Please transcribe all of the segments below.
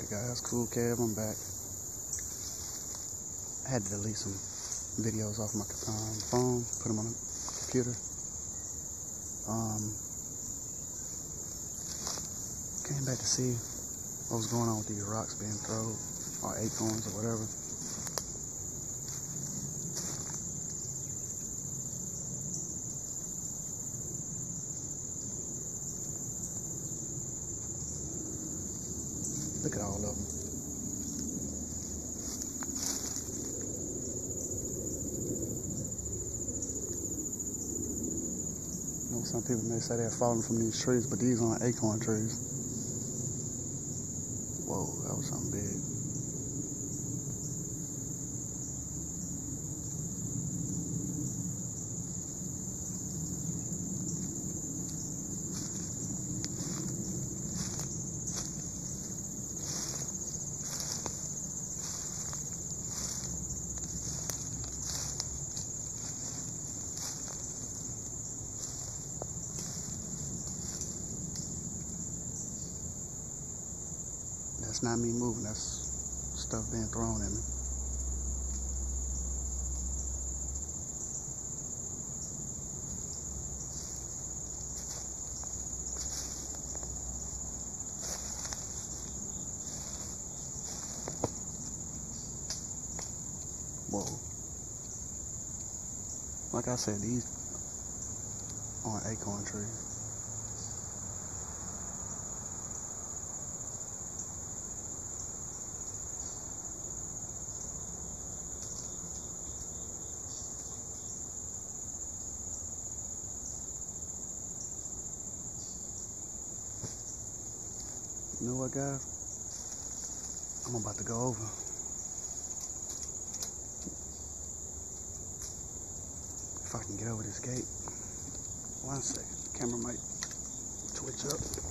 Alright guys, Kool Kev, I'm back. I had to delete some videos off my um, phone, put them on the computer. Um, came back to see what was going on with these rocks being thrown, or acorns or whatever. Look at all of them. You know, some people may say they're falling from these trees, but these aren't acorn trees. Whoa, that was something big. Not me moving, that's stuff being thrown at me. Whoa. Like I said, these aren't acorn trees. You know what, guys? I'm about to go over. If I can get over this gate. One second. Camera might twitch up.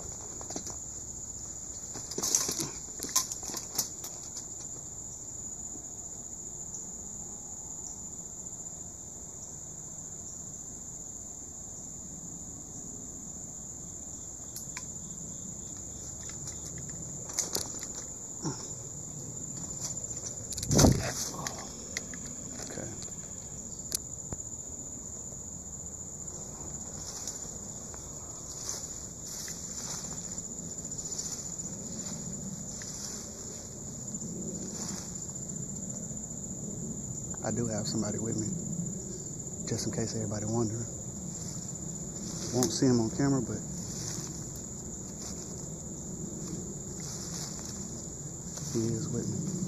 I do have somebody with me, just in case everybody wondering. Won't see him on camera, but he is with me.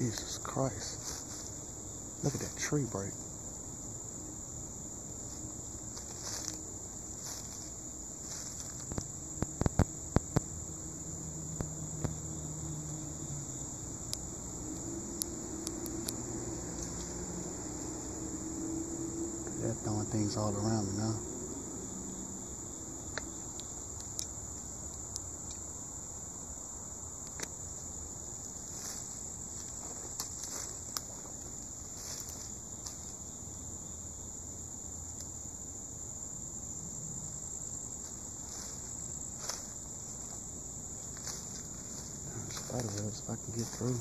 Jesus Christ. Look at that tree break. They're throwing things all around me now. Spider webs if I can get through.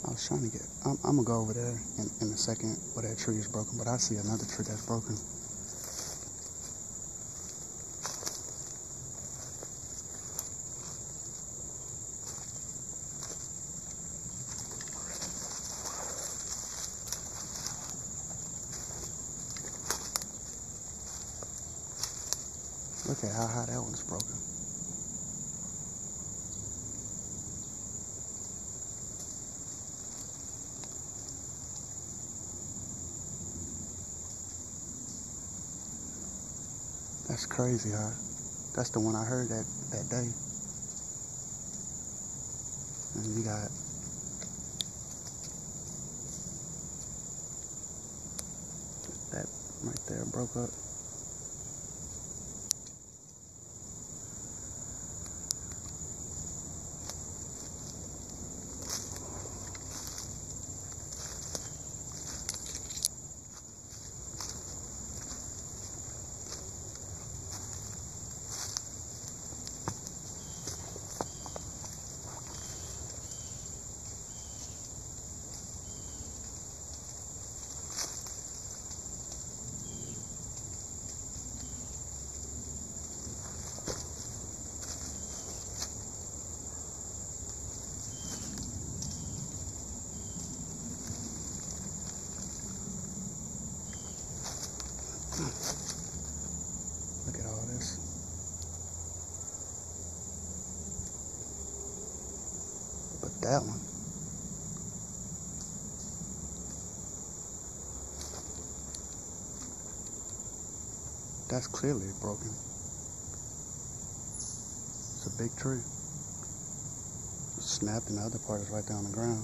I was trying to get. I'm, I'm gonna go over there in, in a second where that tree is broken, but I see another tree that's broken. Look at how high that one's broken. That's crazy, huh? That's the one I heard that, that day. And you got that right there broke up. Look at all this. But that one. That's clearly broken. It's a big tree. It snapped and the other part is right down the ground.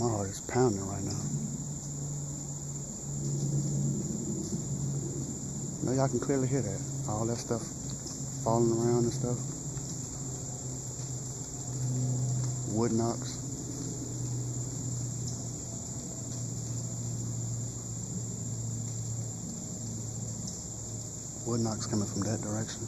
My heart is pounding right now. You know, y'all can clearly hear that. All that stuff falling around and stuff. Wood knocks. Wood knocks coming from that direction.